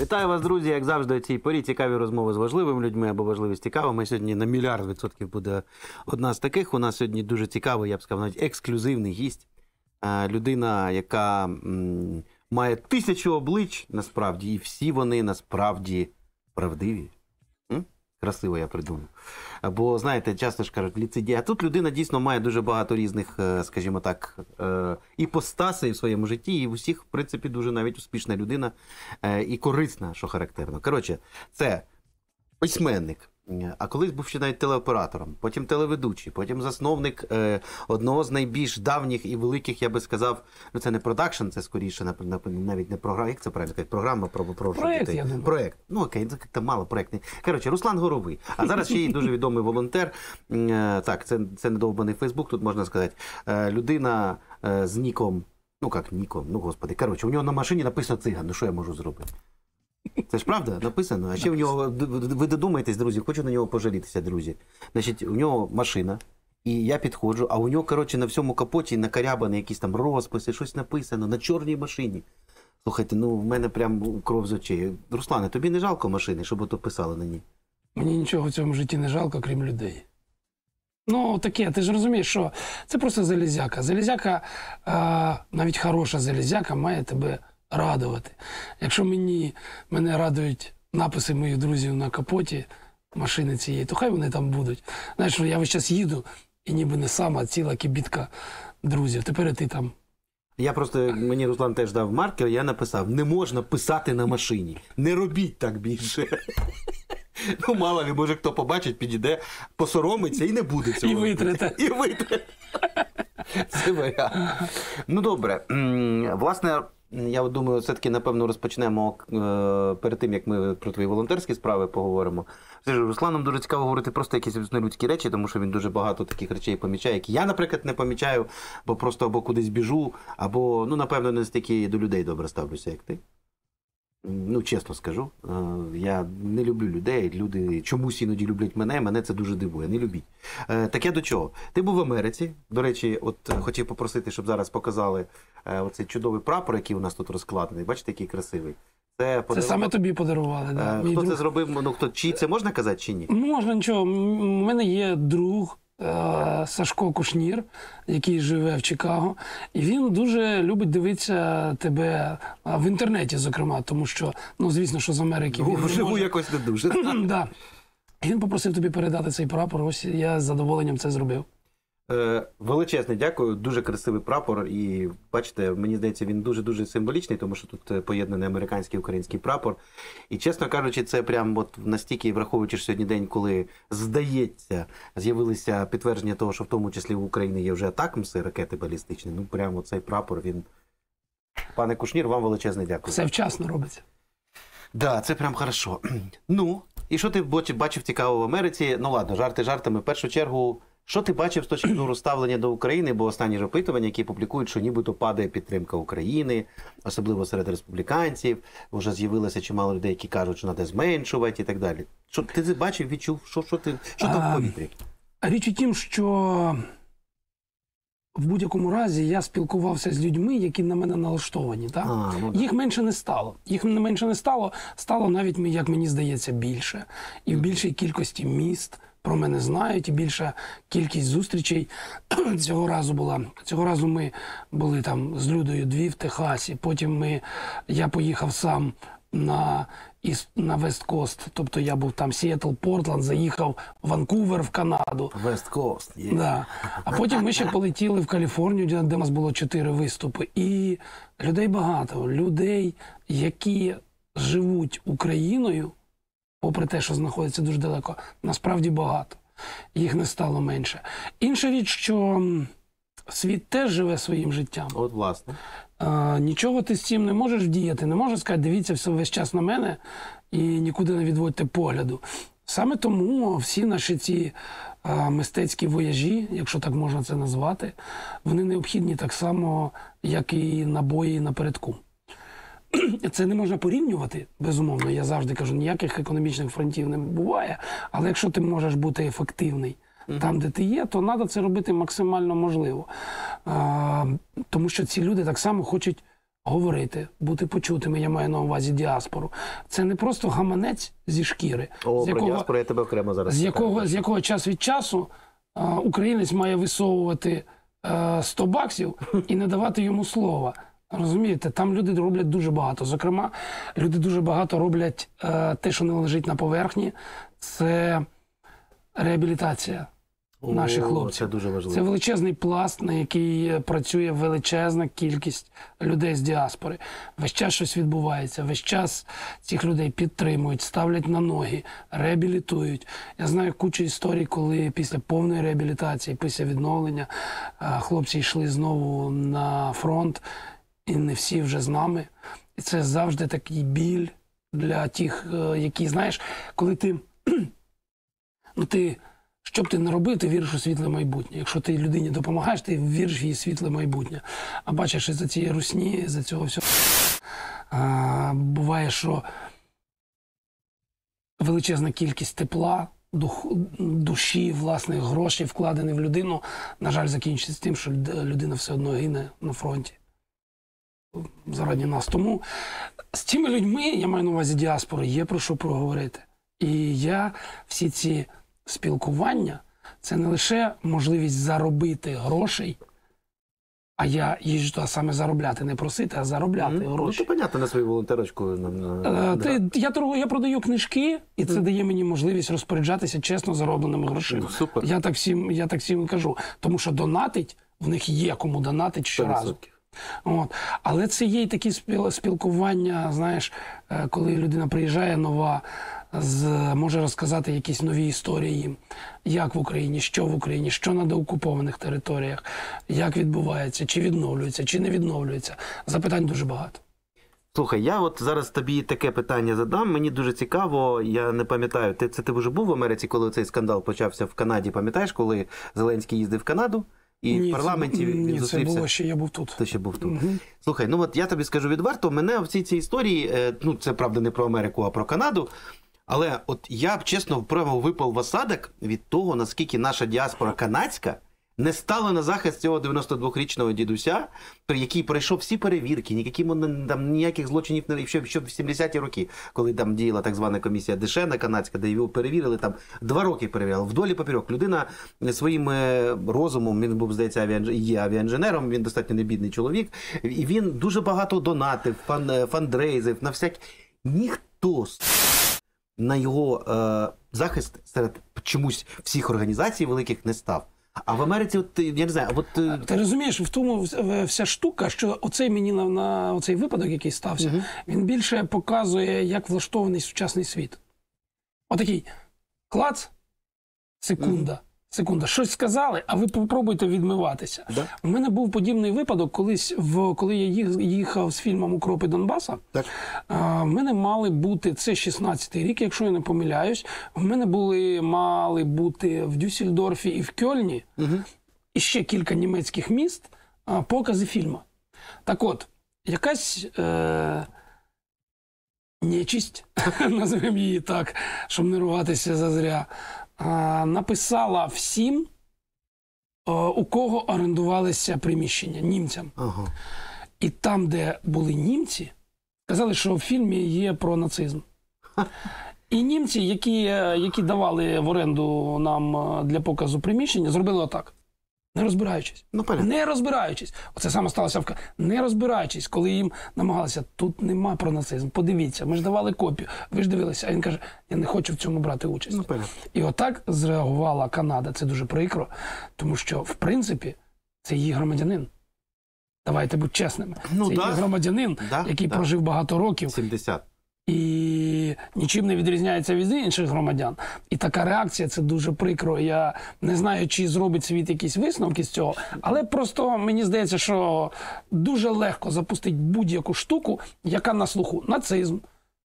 Вітаю вас, друзі. Як завжди, у цій порі цікаві розмови з важливими людьми або важливі з цікавими. Сьогодні на мільярд відсотків буде одна з таких. У нас сьогодні дуже цікавий, я б сказав, навіть ексклюзивний гість. Е, Людина, яка має тисячу облич, насправді, і всі вони насправді правдиві. Красиво я придумав. Бо, знаєте, часто ж кажуть, ліцидія. Тут людина дійсно має дуже багато різних, е, скажімо так, е, іпостасей в своєму житті, і в усіх, в принципі, дуже навіть успішна людина е, і корисна, що характерно. Коротше, це письменник. Е, А колись був ще навіть телеоператором, потім телеведучий, потім засновник е, одного з найбільш давніх і великих, я би сказав, ну це не продакшн, це скоріше навіть не програма. Як це правильно сказати? Програма про, про Проект, дітей. Проект. Ну окей, це як-то мало проектний. Коротше, Руслан Горовий. А зараз ще й дуже відомий волонтер. Е, Так, це, це недовбаний Фейсбук, тут можна сказати. Е, Людина е, з ніком. Ну як ніком, ну господи. Коротше, у нього на машині написано циган. Ну що я можу зробити? Це ж правда написано. А ще в нього ви додумаєтесь, друзі, хочу на нього пожалітися, друзі. Значить, у нього машина, і я підходжу, а у нього, коротше, на всьому капоті накарябані якісь там розписи, щось написано на чорній машині. Слухайте, ну в мене прям кров з очей. Руслане, тобі не жалко машини, щоб ото писали на ній? Мені нічого в цьому житті не жалко, крім людей. Ну, таке, ти ж розумієш, що це просто залізяка. Залізяка, навіть хороша залізяка, має тебе радувати. Якщо мені, мене радують написи моїх друзів на капоті машини цієї, то хай вони там будуть. Знаєш, я весь час їду, і ніби не сам, а ціла кібітка друзів. Тепер і ти там. Я просто мені Руслан теж дав маркер, я написав: не можна писати на машині. Не робіть так більше. Ну, мало ли, може, хто побачить, підійде, посоромиться і не буде цього. І витрете. І витрете. Це варіант. Ну добре. Власне, я думаю, все-таки, напевно, розпочнемо е, перед тим, як ми про твої волонтерські справи поговоримо. Все ж Русланом дуже цікаво говорити просто якісь нелюдські людські речі, тому що він дуже багато таких речей помічає, які я, наприклад, не помічаю, бо просто або кудись біжу, або, ну, напевно, не стільки до людей добре ставлюся, як ти. Ну, чесно скажу, е, я не люблю людей. Люди чомусь іноді люблять мене, мене це дуже дивує. Не любіть. Е, Так я до чого? Ти був в Америці. До речі, от е, хотів попросити, щоб зараз показали оцей чудовий прапор, який у нас тут розкладений. Бачите, який красивий. Це, Це саме тобі подарували. Да. Мій Хто це друг. зробив? Ну хто чи це можна казати чи ні? Можна нічого. У мене є друг Сашко Кушнір, який живе в Чикаго, і він дуже любить дивитися тебе в інтернеті, зокрема, тому що, ну звісно, що з Америки він не Живу може. якось не дуже. да. Він попросив тобі передати цей прапор. Ось я з задоволенням це зробив. Е, Величезне дякую, дуже красивий прапор. І бачите, мені здається, він дуже дуже символічний, тому що тут е, поєднаний американський і український прапор. І чесно кажучи, це прям от настільки, враховуючи що сьогодні день, коли здається, з'явилися підтвердження того, що в тому числі в Україні є вже атакмси, ракети балістичні. Ну прямо цей прапор він. Пане Кушнір, вам величезне дякую. Все вчасно робиться. Да, це прям хорошо. Ну, і що ти бачив, бачив цікавого в Америці? Ну ладно, жарти жартами. В першу чергу, що ти бачив з точки зору ставлення до України? Бо останні ж опитування, які публікують, що нібито падає підтримка України, особливо серед республіканців. Вже з'явилося чимало людей, які кажуть, що треба зменшувати і так далі. Що ти бачив, відчув? Що, що ти що там в повітрі? Річ у тім, що в будь-якому разі я спілкувався з людьми, які на мене налаштовані. Так? А, ну. Їх менше не стало. Їх не менше не стало, стало навіть, як мені здається, більше. І в більшій кількості міст про мене знають, і більша кількість зустрічей цього разу була. Цього разу ми були там з Людою дві в Техасі. Потім ми, я поїхав сам на, іс- на West Coast. Тобто я був там Сіетл, Портланд, заїхав в Ванкувер в Канаду. Coast. є. Да. А потім ми ще полетіли в Каліфорнію, де- де у нас було чотири виступи. І людей багато. Людей, які живуть Україною, попри те, що знаходяться дуже далеко, насправді багато. Їх не стало менше. Інша річ, що світ теж живе своїм життям. От, власне. А, нічого ти з цим не можеш вдіяти. Не можеш сказати, дивіться все весь час на мене і нікуди не відводьте погляду. Саме тому всі наші ці а, мистецькі вояжі, якщо так можна це назвати, вони необхідні так само, як і набої напередку. Це не можна порівнювати, безумовно. Я завжди кажу, ніяких економічних фронтів не буває. Але якщо ти можеш бути ефективний там, де ти є, то треба це робити максимально можливо. А, тому що ці люди так само хочуть говорити, бути почутими, я маю на увазі діаспору. Це не просто гаманець зі шкіри, О, з про якого, діаспору я тебе окремо зараз. з якого, з якого час від часу а, українець має висовувати а, 100 баксів і не давати йому слова. Розумієте, там люди роблять дуже багато. Зокрема, люди дуже багато роблять е, те, що не лежить на поверхні, це реабілітація О, наших хлопців. Це дуже важливо. Це величезний пласт, на який працює величезна кількість людей з діаспори. Весь час щось відбувається, весь час цих людей підтримують, ставлять на ноги, реабілітують. Я знаю кучу історій, коли після повної реабілітації, після відновлення, е, хлопці йшли знову на фронт, і не всі вже з нами. І це завжди такий біль для тих, е, які, знаєш, коли ти. Ну, ти, що б ти не робив, ти віриш у світле майбутнє. Якщо ти людині допомагаєш, ти віриш в її світле майбутнє. А бачиш, за цієї русні, за цього всього а, буває, що величезна кількість тепла, дух, душі, власних грошей, вкладених в людину, на жаль, закінчиться тим, що людина все одно гине на фронті. Заради нас. Тому з цими людьми, я маю на увазі діаспори, є про що проговорити. І я всі ці спілкування це не лише можливість заробити грошей, а я їжджу туди саме заробляти, не просити, а заробляти. Ну, гроші. то понятно на свою волонтерочку. На, на, Е, да. Я, торгую, я продаю книжки, і це дає мені можливість розпоряджатися чесно заробленими грошима. Ну, супер. Я так всім, я так всім кажу. Тому що донатить, в них є кому донатить щоразу. 100%. От. Але це є й такі спілкування, знаєш, е, коли людина приїжджає нова, з, може розказати якісь нові історії як в Україні, що в Україні, що на деокупованих територіях, як відбувається, чи відновлюється, чи не відновлюється. Запитань дуже багато. Слухай, я от зараз тобі таке питання задам. Мені дуже цікаво. Я не пам'ятаю, ти це ти вже був в Америці, коли цей скандал почався в Канаді. Пам'ятаєш, коли Зеленський їздив в Канаду і в парламенті це, він ні, це було ще, я був тут. Ти ще був тут. Угу. Слухай, ну от я тобі скажу відверто, мене в цій цій історії, е, ну це правда не про Америку, а про Канаду. Але от я б чесно вправо випав в осадок від того, наскільки наша діаспора канадська не стала на захист цього 92-річного дідуся, який пройшов всі перевірки, ніякі там ніяких злочинів не ще, ще в 70-ті роки, коли там діяла так звана комісія Дешена канадська, де його перевірили там два роки перевіряли. Вдолі поперек. Людина своїм е, розумом, він був здається авіанж... є авіаінженером, він достатньо небідний чоловік, і він дуже багато донатив, фан... е, фандрейзив на всякі. Ніхто на його е, захист серед чомусь всіх організацій великих не став. А в Америці, от я не знаю, от е, Ти розумієш, в тому вся штука, що оцей мені на, на оцей випадок, який стався, він більше показує, як влаштований сучасний світ. Отакий клац, секунда. Секунда, щось сказали, а ви попробуйте відмиватися. Да. У мене був подібний випадок, колись, в, коли я їхав з фільмом Укропи Донбаса. так. А, в мене мали бути це 16-й рік, якщо я не помиляюсь. В мене були мали бути в Дюссельдорфі і в Кьольні Угу. і ще кілька німецьких міст а, покази фільму. Так от, якась е, нечисть, називаємо її так, щоб не рватися зазря, написала всім, е, у кого орендувалися приміщення німцям. Ага. І там, де були німці, казали, що в фільмі є про нацизм. І німці, які, е, які давали в оренду нам е, для показу приміщення, зробили отак. Не розбираючись. Ну, понятно. Не розбираючись. Оце саме сталося в Не розбираючись, коли їм намагалися, тут нема про нацизм. Подивіться, ми ж давали копію. Ви ж дивилися. А він каже: я не хочу в цьому брати участь. Ну, понятно. І отак зреагувала Канада. Це дуже прикро, тому що, в принципі, це її громадянин. Давайте будь чесними. Ну, це да. її громадянин, Да, який да. прожив багато років 70. І нічим не відрізняється від інших громадян. І така реакція це дуже прикро. Я не знаю, чи зробить світ якісь висновки з цього, але просто мені здається, що дуже легко запустити будь-яку штуку, яка на слуху: нацизм,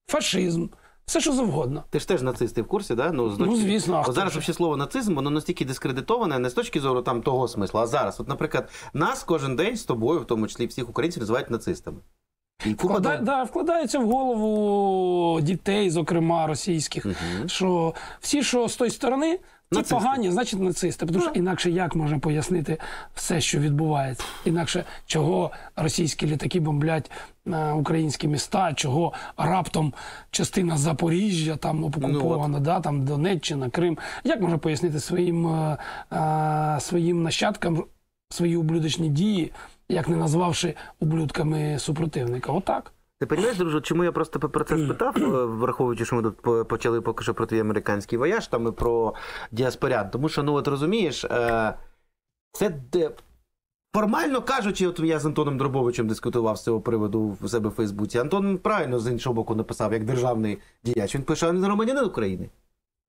фашизм, все що завгодно. Ти ж теж нацисти в курсі, да? Ну, з Ну, звісно, а От зараз взагалі слово нацизм, воно настільки дискредитоване, не з точки зору там того смисла, а зараз. От, наприклад, нас кожен день з тобою, в тому числі всіх українців, називають нацистами. І Вклада... Да, вкладається в голову дітей, зокрема російських, Мгм. що всі, що з тої сторони, Ті Нацисти. погані, значить нацисти. Тому що інакше як можна пояснити все, що відбувається? Інакше чого російські літаки бомблять е, українські міста, чого раптом частина Запоріжжя там окупована, да, там Донеччина, Крим. Як можна пояснити своїм, е, е, своїм нащадкам свої ублюдочні дії, як не назвавши ублюдками супротивника? Отак. Ти розумієш, друже, чому я просто про це спитав, е, враховуючи, що ми тут почали поки що про твій американський вояж, там і про діаспорян. Тому що, ну от розумієш, е, це де. Формально кажучи, от я з Антоном Дробовичем дискутував з цього приводу в себе в Фейсбуці. Антон правильно з іншого боку написав, як державний діяч. Він пише, а він громадянин України?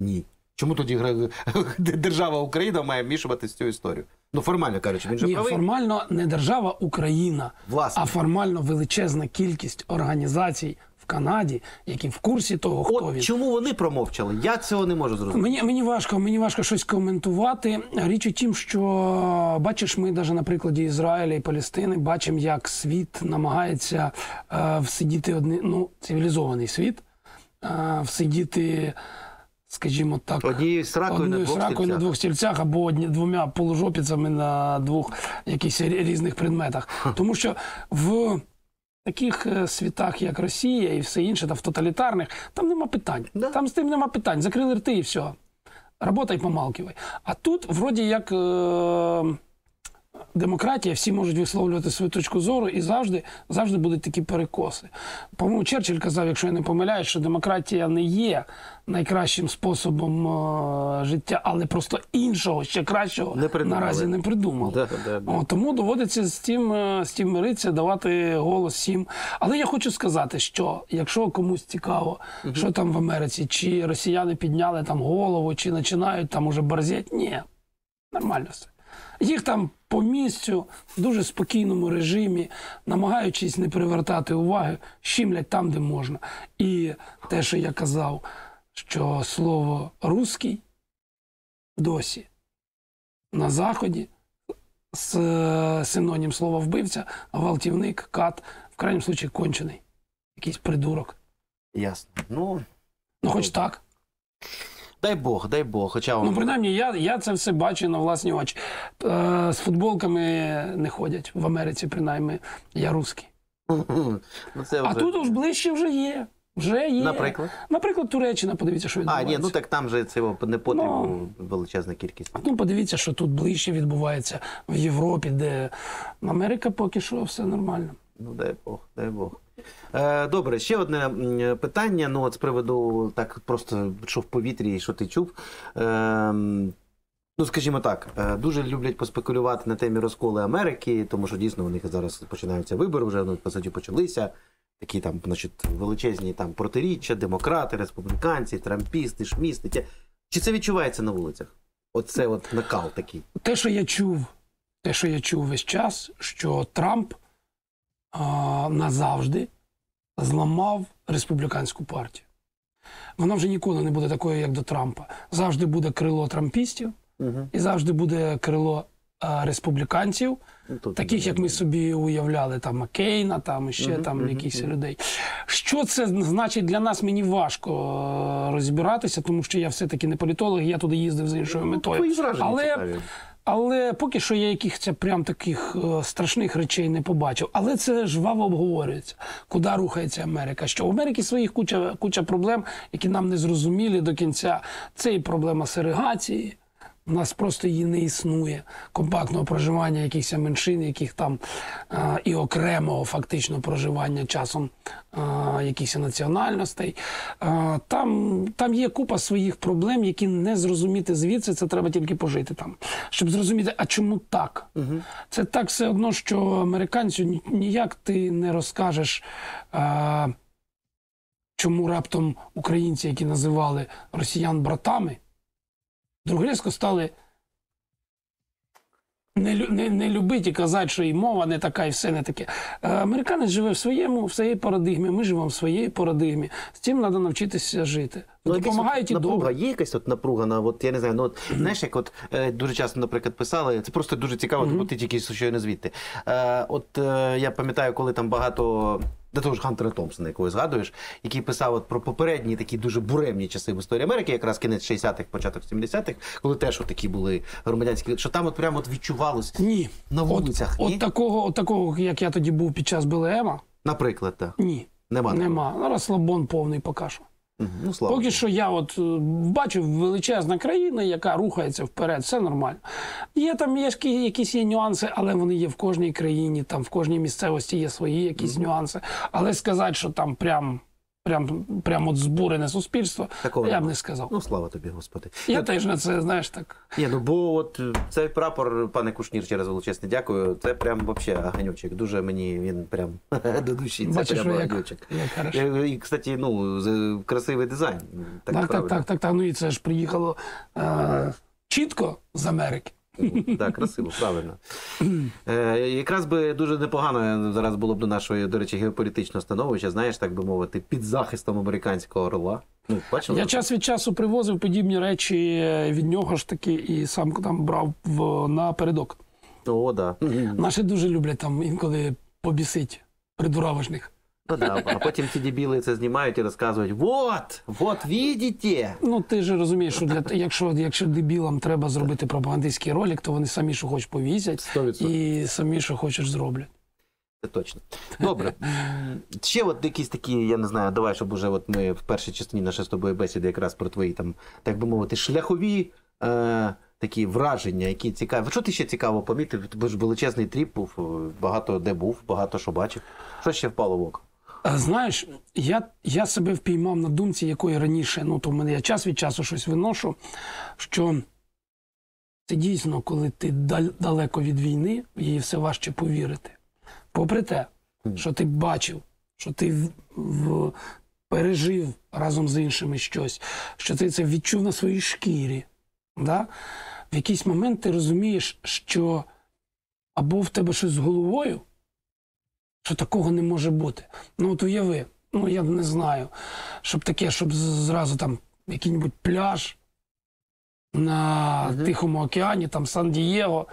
Ні. Чому тоді держава Україна має вмішуватися в цю історію? Ну, формально кажучи, він же Ні, правий. формально не держава Україна, Власне. а формально величезна кількість організацій в Канаді, які в курсі того, хто От він. чому вони промовчали? Я цього не можу зрозуміти. Мені, мені важко, мені важко щось коментувати. Річ у тім, що бачиш, ми навіть на прикладі Ізраїля і Палестини бачимо, як світ намагається е, всидіти одни, ну, цивілізований світ, е, всидіти, скажімо так, Однією сракою на двох сракою на двох стільцях або одні, двома полужопіцями на двох якихось різних предметах. Тому що в таких е, світах, як Росія і все інше, та в тоталітарних, там нема питань. Да. Там з тим нема питань. Закрили рти і все. Работай, помалкивай. А тут, вроді, як. Е- Демократія, всі можуть висловлювати свою точку зору, і завжди, завжди будуть такі перекоси. По-моєму, Черчилль казав, якщо я не помиляюсь, що демократія не є найкращим способом е, життя, але просто іншого, ще кращого Не наразі не придумали. Да, да, да. О, тому доводиться з тим, е, з тим миритися, давати голос всім. Але я хочу сказати, що якщо комусь цікаво, що там в Америці, чи росіяни підняли там голову, чи починають там уже борзеть, ні, нормально все. Їх там по місцю, в дуже спокійному режимі, намагаючись не привертати уваги, щімлять там, де можна. І те, що я казав, що слово «русський» досі на Заході с- е, синонім слова вбивця, гвалтівник, кат, в крайньому случаї кончений. Якийсь придурок. Ясно. Ну, Ну, хоч так. Дай Бог, дай Бог. Хоча Ну, принаймні, я, я це все бачу на власні очі. Е, з футболками не ходять в Америці, принаймні, я русський. ну, це А тут уж ближче вже є. Вже є. Наприклад? Наприклад, Туреччина, подивіться, що відбувається. А, ні, ну так там же цього не потрібно величезна кількість. Ну, подивіться, що тут ближче відбувається в Європі, де Америка поки що все нормально. Ну, дай Бог, дай Бог. Е, добре, ще одне питання. Ну, от з приводу так просто що в повітрі, і що ти чув. Е, ну, скажімо так, е, дуже люблять поспекулювати на темі розколи Америки, тому що дійсно у них зараз починаються вибори, вже ну, по суті почалися. Такі там, значить, величезні там протиріччя, демократи, республіканці, трампісти, шмісти. Чи це відчувається на вулицях? Оце от накал такий. Те, що я чув, те, що я чув весь час, що Трамп назавжди зламав республіканську партію. Вона вже ніколи не буде такою, як до Трампа. Завжди буде крило трампістів Угу. і завжди буде крило а, республіканців, Ну, таких, як ми собі уявляли, там Маккейна, там ще Мгм, там якихось людей. Що це значить для нас? Мені важко розбиратися, тому що я все-таки не політолог, я туди їздив з іншою метою. Твої Але цікаві. Але поки що я якихось прям таких е, страшних речей не побачив. Але це жваво обговорюється, куди рухається Америка. Що в Америці своїх куча, куча проблем, які нам не зрозумілі до кінця. Це і проблема сегрегації. У нас просто її не існує компактного проживання якихось меншин, яких там а, і окремого фактично проживання часом а, якихось національностей. А, там, там є купа своїх проблем, які не зрозуміти звідси. Це треба тільки пожити там, щоб зрозуміти, а чому так? Це так все одно, що американцю ніяк ти не розкажеш. А, Чому раптом українці, які називали росіян братами, вдруг різко стали не, не, не любити і казати, що і мова не така, і все не таке. Е, Американець живе в своєму, в своїй парадигмі, ми живемо в своїй парадигмі. З цим треба навчитися жити. Ну, Допомагають і напруга, добре. є якась от напруга на от я не знаю, ну от знаєш, як от е, дуже часто, наприклад, писали, це просто дуже цікаво, бо ти тільки що не звідти. Е, от е, я пам'ятаю, коли там багато до того ж Гантера Томпсона, якого згадуєш, який писав от про попередні такі дуже буремні часи в історії Америки, якраз кінець 60-х, початок 70-х, коли теж от такі були громадянські, що там от прямо от відчувалось, Ні. На вулицях, От, ні? от, такого, от такого, як я тоді був під час БЛМа, наприклад, так. ні. Нема. Нема. Розслабон повний поки що. Ну, слава. Поки що я от е, бачу величезна країна, яка рухається вперед, все нормально. Є там є, якісь є нюанси, але вони є в кожній країні, там в кожній місцевості є свої якісь нюанси. Але сказати, що там прям, прям, прям от збурене суспільство, Такого я б не сказав. Ну, слава тобі, Господи. Я теж на це, знаєш, так. Ні, ну бо от е, цей прапор, пане Кушнір, ще раз величезне дякую. Це прям вообще аганючик. Дуже мені він прям до душі. Це Бачиш, прям як, як. Е, І, кстати, ну, красивий дизайн. Так, Так, так, так, так, так. Ну і це ж приїхало е, чітко з Америки. Так, красиво, правильно. Е, якраз би дуже непогано зараз було б до нашої, до речі, геополітичного становища, знаєш, так би мовити, під захистом американського орла. Ну, бачили? Я час від часу привозив подібні речі е, від нього ж таки, і сам там брав в, напередок. О, да. Наші дуже люблять там інколи побісить придуравишних. Ну, да. А потім ці дебіли це знімають і розказують: вот, вот, видите. Ну ти ж розумієш, що для якщо, якщо дебілам треба зробити пропагандистський ролик, то вони самі що хочуть повісять, 100%. і самі що хочеш зроблять. Це точно. Добре. Ще от якісь такі, я не знаю, давай, щоб уже от ми в першій частині нашої з тобою бесіди якраз про твої там, так би мовити, шляхові е, такі враження, які цікаві. Що ти ще цікаво помітив? Бо ж величезний тріп був, е, багато де був, багато що бачив. Що ще впало в око? Знаєш, я, я себе впіймав на думці, якої раніше, ну то в мене я час від часу щось виношу, що це дійсно, коли ти далеко від війни, в її все важче повірити. Попри те, що ти бачив, що ти в, в, пережив разом з іншими щось, що ти це відчув на своїй шкірі. Да? В якийсь момент ти розумієш, що або в тебе щось з головою, що такого не може бути. Ну от уяви, ну я не знаю, щоб таке, щоб зразу там який-небудь пляж на Тихому океані, там Сан-Дієго,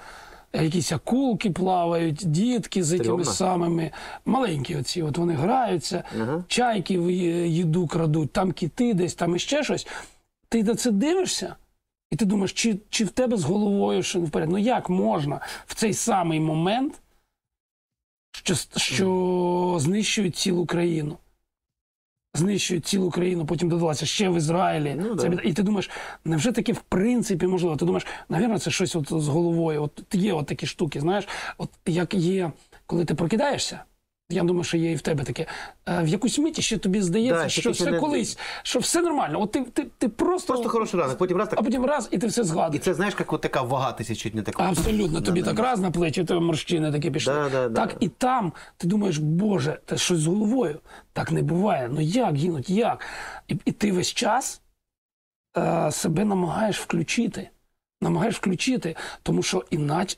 якісь акулки плавають, дітки з якими самими маленькі оці, от вони граються, Ага. чайки в їду крадуть, там кіти десь, там іще щось. Ти на це дивишся, і ти думаєш, чи, чи в тебе з головою що не вперед? Ну як можна в цей самий момент, що, що знищують цілу країну? Знищують цілу країну, потім додалося ще в Ізраїлі. Ну, Це да. І ти думаєш, невже таке в принципі можливо? Ти думаєш, навірно, це щось от з головою. От є от такі штуки, знаєш, от як є, коли ти прокидаєшся. Я думаю, що є і в тебе таке. е, В якусь миті ще тобі здається, Да, що все не- колись, що все нормально. От ти, ти, ти просто, Просто хороший ранок, потім раз так. а потім раз, і ти все згадуєш. І це знаєш, як от така вага тисячуть не така. Абсолютно, тобі так раз на плечі, тебе морщини такі пішли. Да, да, да. і там ти думаєш, Боже, це щось з головою. Так не буває. Ну як гинуть, як? І, і ти весь час е, себе намагаєш включити. Намагаєш включити, тому що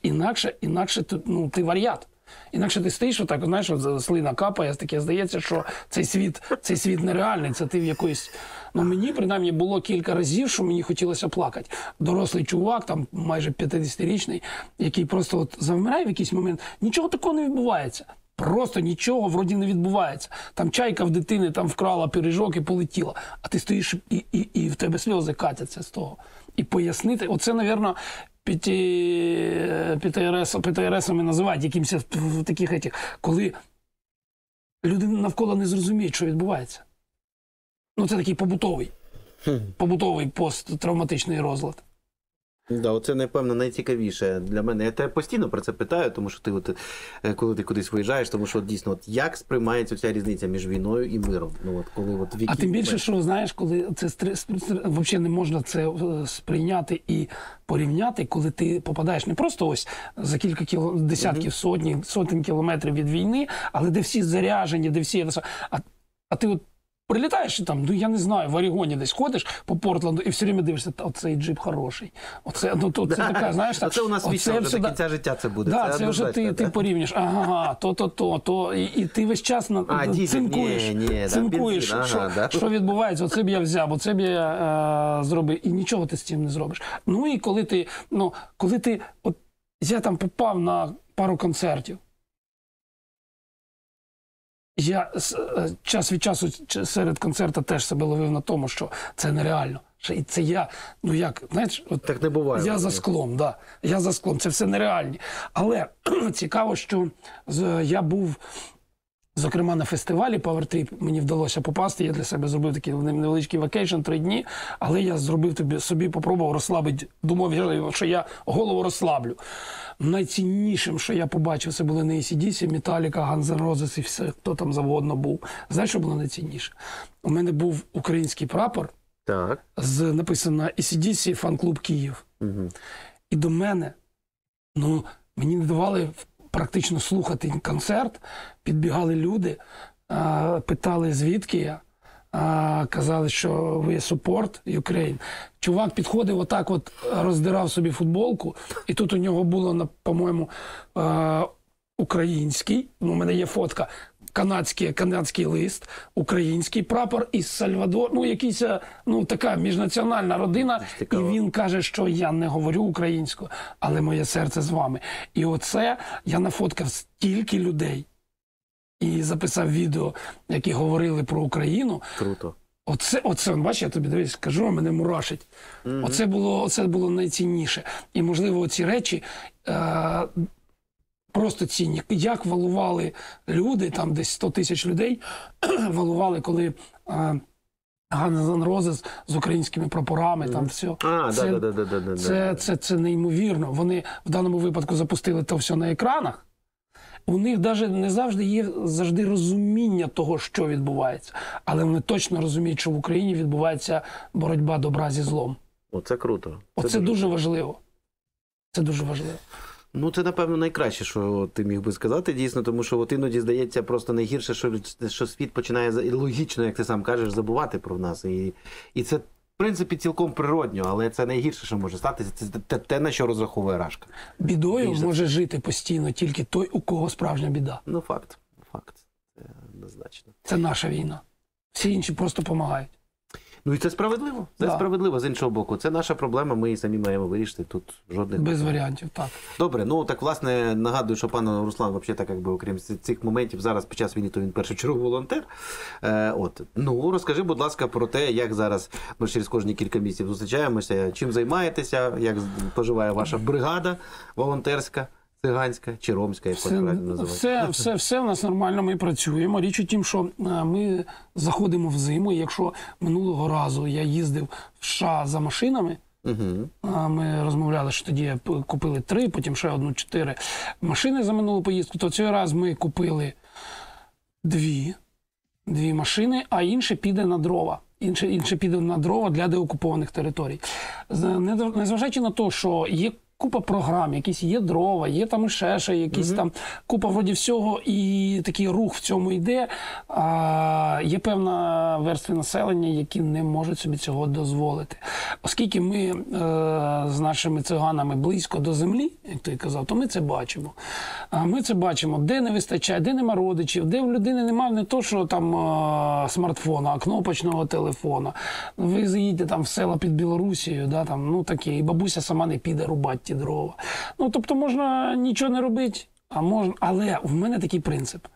інакше, інакше ти, ну, ти вар'ят. Інакше ти стоїш отак, знаєш, от слина капає, таке здається, що цей світ, цей світ нереальний, це ти в якоїсь. Ну мені принаймні було кілька разів, що мені хотілося плакати. Дорослий чувак, там майже 50-річний, який просто от завмирає в якийсь момент, нічого такого не відбувається. Просто нічого вроді не відбувається. Там чайка в дитини там вкрала пиріжок і полетіла. А ти стоїш і, і, і в тебе сльози катяться з того. І пояснити, оце, напевно, ПТРС, ПТРСами називають якимось в таких етіх, коли люди навколо не зрозуміють, що відбувається. Ну, це такий побутовий, побутовий посттравматичний розлад. Да, оце, напевно, найцікавіше для мене. Я тебе постійно про це питаю, тому що ти, от, е, коли ти кудись виїжджаєш, тому що от, дійсно, от, як сприймається ця різниця між війною і миром? Ну, от, коли, от, в А тим більше, що знаєш, коли це взагалі не можна це е, сприйняти і порівняти, коли ти попадаєш не просто ось за кілька кіло, десятків, сотні, сотень кілометрів від війни, але де всі заряжені, де всі. А, а ти от прилітаєш і там, ну я не знаю, в Орігоні десь ходиш по Портленду і все время дивишся, «Та оцей джип хороший. Оце, ну, то, це така, знаєш, так, Це у нас вічно до кінця життя це буде. Да, це, вже ти, ти порівнюєш, ага, то, то, то, то, і, і ти весь час на, А, цинкуєш, ні, ні, цинкуєш, бензин, ага, що, да. що відбувається, оце б я взяв, оце б я е, зробив, і нічого ти з цим не зробиш. Ну і коли ти, ну, коли ти, от я там попав на пару концертів, Я е, час від часу серед концерту теж себе ловив на тому, що це нереально. І це я, ну як, знаєш, от Так не буває. я за склом, да. Я за склом. Це все нереальні. Але цікаво, що з- я був. Зокрема, на фестивалі Power Trip мені вдалося попасти. Я для себе зробив такий невеличкий vacation три дні, але я зробив тобі собі, попробував розслабити. Думав, що я голову розслаблю. Найціннішим, що я побачив, це були не ACDC, Metallica, Guns Roses і все, хто там завгодно був. Знаєш, що було найцінніше? У мене був український прапор Так. з написано ACDC фан-клуб Київ. Угу. І до мене, ну, мені не давали практично слухати концерт. Підбігали люди, питали, звідки я. Казали, що ви support Ukraine. Чувак підходив, отак от роздирав собі футболку, і тут у нього було, по-моєму, український. Ну, у мене є фотка. Канадський, канадський лист, український прапор із Сальвадор. Ну, якийсь, е, ну така міжнаціональна родина. І він каже, що я не говорю українською, але моє серце з вами. І оце я нафоткав стільки людей і записав відео, які говорили про Україну. Круто. Оце, оце, бачиш, я тобі дивись, кажу, а мене мурашить. Оце було, оце було найцінніше. І, можливо, ці речі е, просто цінні. Як валували люди, там десь 100 тисяч людей, валували, коли е, Guns N' з українськими прапорами, там все. А, Це- да, да, да, да, да, да. Це, це, це неймовірно. Вони в даному випадку запустили то все на екранах. У них навіть не завжди є завжди розуміння того, що відбувається. Але вони точно розуміють, що в Україні відбувається боротьба добра зі злом. Оце круто. Це Оце дуже важливо. Це дуже важливо. Ну, це, напевно, найкраще, що ти міг би сказати, дійсно, тому що от іноді здається просто найгірше, що, що світ починає і логічно, як ти сам кажеш, забувати про нас. І, і це, принципі, цілком природньо, але це найгірше, що може статися. Це те, те на що розраховує Рашка. Бідою Більше. може жити постійно тільки той, у кого справжня біда. Ну, факт. Факт. Це однозначно. Це наша війна. Всі інші просто допомагають. Ну і це справедливо. Це Да. справедливо з іншого боку. Це наша проблема, ми її самі маємо вирішити. Тут жодних Без варіантів, так. Добре, ну так власне нагадую, що пан Руслан, взагалі, так якби окрім цих моментів, зараз під час війни, то він першочерговий волонтер. Е, от ну розкажи, будь ласка, про те, як зараз ми через кожні кілька місяців зустрічаємося, чим займаєтеся, як поживає ваша бригада волонтерська, циганська чи ромська, як Все, правильно називається. все, все, все в нас нормально, ми працюємо. Річ у тім, що е, ми заходимо в зиму. і Якщо минулого разу я їздив в США за машинами, Угу. ми розмовляли, що тоді купили три, потім ще одну чотири машини за минулу поїздку, то цей раз ми купили дві, дві машини, а інше піде на дрова. Інше, інше піде на дрова для деокупованих територій. Незважаючи на те, що є купа програм, якісь є дрова, є там ще ще якісь там купа вроді всього, і такий рух в цьому йде. А, є певна верстви населення, які не можуть собі цього дозволити. Оскільки ми е, з нашими циганами близько до землі, як ти казав, то ми це бачимо. А ми це бачимо, де не вистачає, де нема родичів, де в людини немає не то, що там е, смартфона, а кнопочного телефона. Ви заїдете там в села під Білорусією, да, там, ну таке, і бабуся сама не піде рубати ті дрова. Ну тобто можна нічого не робити, а можна. Але в мене такий принцип.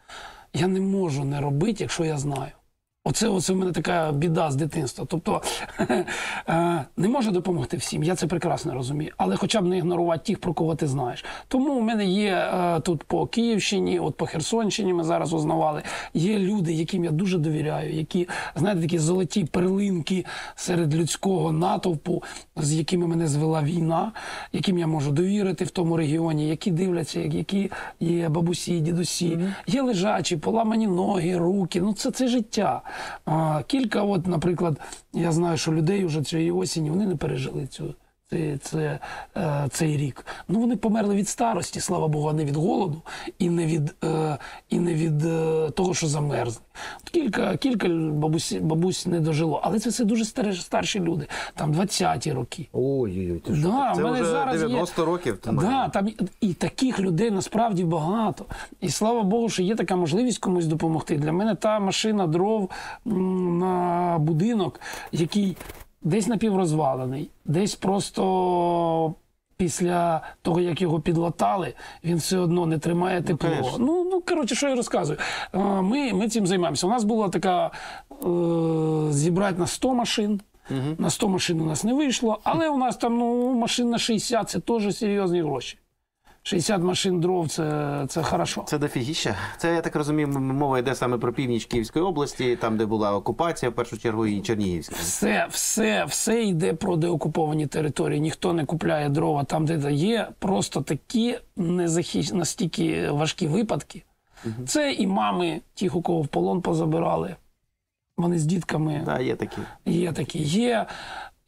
Я не можу не робити, якщо я знаю. Оце, оце в мене така біда з дитинства. Тобто е, не можу допомогти всім, я це прекрасно розумію, але хоча б не ігнорувати тих, про кого ти знаєш. Тому у мене є е, тут по Київщині, от по Херсонщині ми зараз узнавали. Є люди, яким я дуже довіряю, які, знаєте, такі золоті перлинки серед людського натовпу, з якими мене звела війна, яким я можу довірити в тому регіоні, які дивляться, які є бабусі, дідусі, є лежачі, поламані ноги, руки. Ну це, це життя. А, кілька, от, наприклад, я знаю, що людей вже цієї осені вони не пережили цю. Це, це, е, цей рік. Ну вони померли від старості, слава Богу, а не від голоду і не від, е, і не від е, того, що замерзли. От кілька, кілька бабусь, бабусь не дожило, але це все дуже старі, старші люди, там 20-ті роки. Ой-ой-ой. Да, це мене вже зараз є- 90 років. тому. Да, там і таких людей насправді багато. І слава Богу, що є така можливість комусь допомогти. Для мене та машина дров на будинок, який десь напіврозвалений, десь просто Після того, як його підлатали, він все одно не тримає тепло. Ну, Ну, ну коротше, що я розказую. Ми, ми цим займаємося. У нас була така е, зібрати на 100 машин. На 100 машин у нас не вийшло, але у нас там ну, машин на 60 це теж серйозні гроші. 60 машин дров це, це хорошо. Це дофігіща. Це я так розумію, мова йде саме про північ Київської області, там де була окупація, в першу чергу, і Чернігівська. Все, все, все йде про деокуповані території. Ніхто не купляє дрова там, де є просто такі незахищ... настільки важкі випадки. Це і мами, тих, у кого в полон позабирали. Вони з дітками Да, є такі. є такі. Є.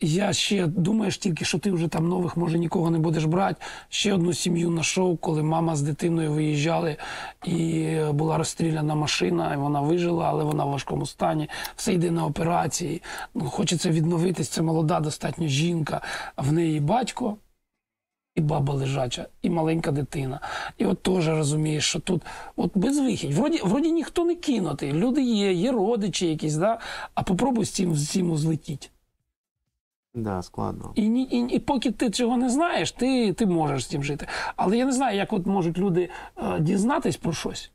Я ще думаєш тільки, що ти вже там нових, може, нікого не будеш брати. Ще одну сім'ю знайшов, коли мама з дитиною виїжджали, і була розстріляна машина, і вона вижила, але вона в важкому стані. Все йде на операції. Ну, хочеться відновитись. Це молода, достатньо жінка, в неї батько. І баба лежача, і маленька дитина. І от теж розумієш, що тут от безвихідь. Вроді, вроді ніхто не кинутий. Люди є, є родичі якісь, да? а попробуй з цим з цим злетіть. Да, складно. І, ні, і, і поки ти цього не знаєш, ти, ти можеш з цим жити. Але я не знаю, як от можуть люди е, дізнатись про щось.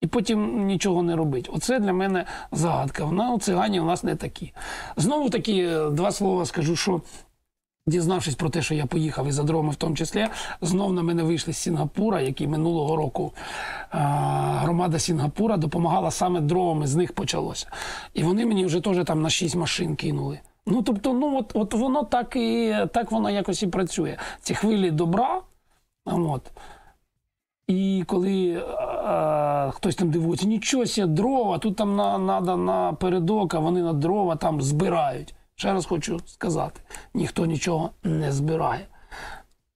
І потім нічого не робити. Оце для мене загадка. Вона у цигані у нас не такі. Знову таки, е, два слова скажу, що дізнавшись про те, що я поїхав і за дровами в тому числі, знов на мене вийшли з Сінгапура, які минулого року а, громада Сінгапура допомагала саме дровами, з них почалося. І вони мені вже теж там на 6 машин кинули. Ну, тобто, ну от, от воно так і так воно якось і працює. Ці хвилі добра. От. І коли е, хтось там дивується, нічого себе, дрова, тут там на, надо на передок, а вони на дрова там збирають. Ще раз хочу сказати: ніхто нічого не збирає.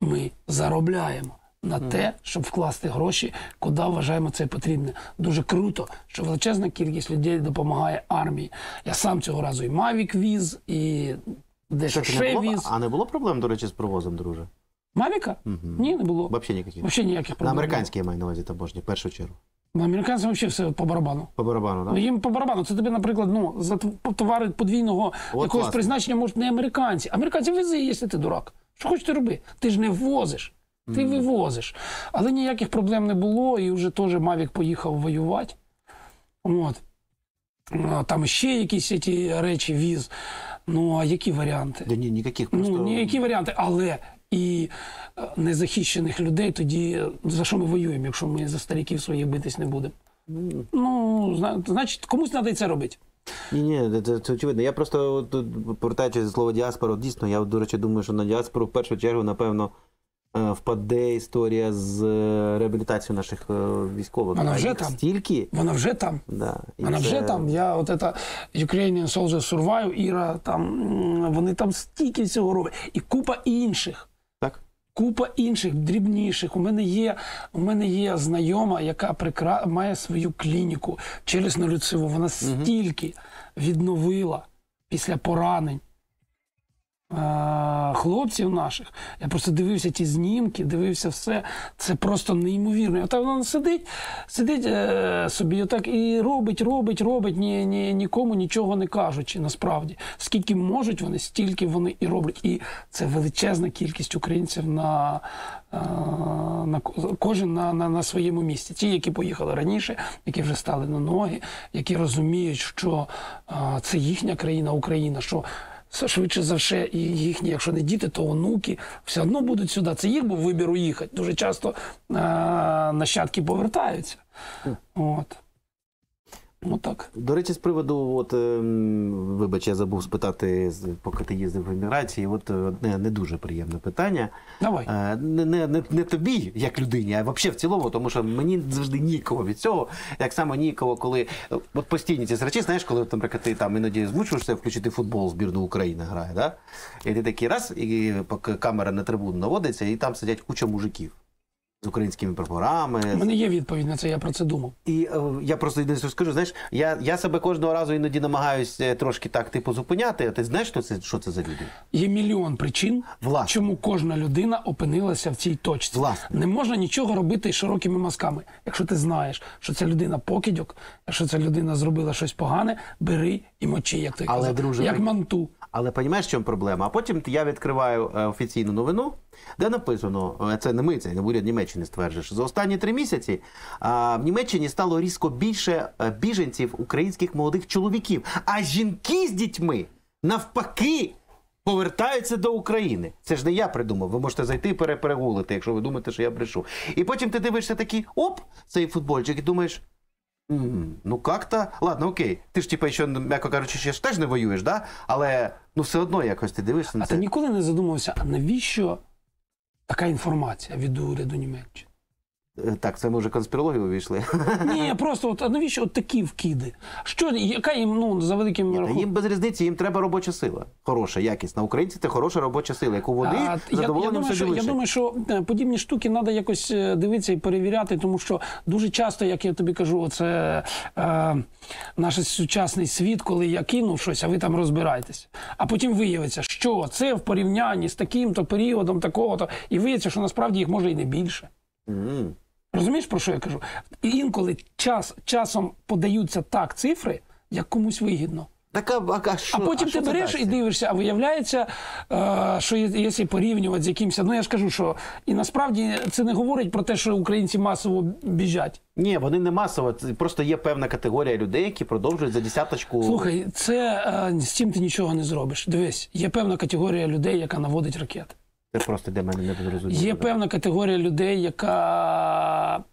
Ми заробляємо на те, щоб вкласти гроші, куди вважаємо це потрібне. Дуже круто, що величезна кількість людей допомагає армії. Я сам цього разу і Мавік віз, і дещо Кстати, ще не було, віз. а не було проблем, до речі, з провозом, друже? Мавіка? Ні, не було. Взагалі ніяких. Взагалі ніяких На проблем. американській я маю на увазі таможні, в першу чергу. На американцям взагалі все по барабану. По барабану, Ну, так? їм по барабану. Це тобі, наприклад, ну, за тв- товари подвійного якогось класно. призначення можуть не американці. Американці вези, якщо ти дурак. Що хочеш ти роби? Ти ж не ввозиш, ти вивозиш. Але ніяких проблем не було, і вже теж Мавік поїхав воювати. От. Там ще якісь ці речі віз. Ну, а які варіанти? Да ні, ніяких просто... Ну, ніякі варіанти, але і е, незахищених людей тоді за що ми воюємо, якщо ми за стариків своїх битись не будемо? Ну, значить, комусь треба і це робити. Ні, ні, це, це очевидно. Я просто тут, повертаючись до слова діаспора, дійсно, я, до речі, думаю, що на діаспору в першу чергу, напевно, впаде історія з е, реабілітацією наших е, військових. Вона вже там. Стільки. Вона вже там. Да. І Вона це- вже там. Я от это Ukrainian Soldier Survive, Іра, там м, вони там стільки всього роблять. І купа інших. Так? Купа інших дрібніших. У мене є, у мене є знайома, яка прикра... має свою клініку челюсно лицеву Вона стільки відновила після поранень. Хлопців наших, я просто дивився ті знімки, дивився все. Це просто неймовірно. Отак вона сидить, сидить е, собі, отак і робить, робить, робить, ні, ні, нікому нічого не кажучи. Насправді, скільки можуть вони, стільки вони і роблять. І це величезна кількість українців на, е, на кожен на, на, на своєму місці. Ті, які поїхали раніше, які вже стали на ноги, які розуміють, що е, це їхня країна, Україна. що все швидше за все, і їхні, якщо не діти, то онуки все одно будуть сюди. Це їх був вибір уїхати. Дуже часто е, нащадки повертаються. От. Ну так. До речі, з приводу, от, ем, вибач, я забув спитати, поки ти їздив в еміграції, от е, одне не дуже приємне питання. Давай. Е, Не, не, не, не тобі, як людині, а взагалі в цілому, тому що мені завжди ніяково від цього. Як само ніяково, коли е, от постійні ці речі, знаєш, коли наприклад, ти там іноді змучуєшся включити футбол, збірну України грає, да? і ти такий раз, і поки камера на трибуну наводиться, і там сидять куча мужиків з українськими прапорами, У мене є відповідь на це, я про це думав. і е, я просто єдине, що скажу, знаєш, я, я себе кожного разу іноді намагаюся трошки так типу зупиняти. А ти знаєш, що це, що це за люди? Є мільйон причин, Власне. чому кожна людина опинилася в цій точці. Власне. Не можна нічого робити широкими мазками. Якщо ти знаєш, що ця людина покидьок, якщо ця людина зробила щось погане, бери і мочи, як ти Але, казав. друже, як манту. Але розумієш, в чому проблема? А потім я відкриваю е, офіційну новину, де написано, е, це не ми, це не уряд Німеччини стверджує, що за останні три місяці а, в Німеччині стало різко більше е, біженців українських молодих чоловіків, а жінки з дітьми навпаки. Повертаються до України. Це ж не я придумав. Ви можете зайти і пере- перегуглити, якщо ви думаєте, що я брешу. І потім ти дивишся такий оп, цей футбольчик, і думаєш. «М, Ну как-то, ладно, окей. Ти ж типа ще, м'яко кажучи, ще ж теж не воюєш, да? Але ну все одно якось ти дивишся на А ти ніколи не задумувався, а навіщо така інформація від уряду Німеччини? Е, Так, це ми вже конспірологію увійшли. Ні, просто от, а навіщо от такі вкиди? Що, яка їм ну, за великим Та рахунком? їм без різниці, їм треба робоча сила. Хороша, якісна. Українці це хороша робоча сила, яку вони А, я, я, думаю, що, я думаю, що подібні штуки треба якось е, дивитися і перевіряти, тому що дуже часто, як я тобі кажу, це е, наш сучасний світ, коли я кинув щось, а ви там розбираєтесь. А потім виявиться, що це в порівнянні з таким-то періодом, такого-то, і виявиться, що насправді їх може і не більше. М. Розумієш, про що я кажу? Інколи час, часом подаються так цифри, як комусь вигідно. Так, а, а, а, що, А потім що ти береш і дивишся, а виявляється, е, що якщо порівнювати з якимось, ну я ж кажу, що і насправді це не говорить про те, що українці масово біжать. Ні, вони не масово. Це просто є певна категорія людей, які продовжують за десяточку. Слухай, це е, з цим ти нічого не зробиш. Дивись, є певна категорія людей, яка наводить ракети. Це просто для мене не зрозуміло. Є певна категорія людей, яка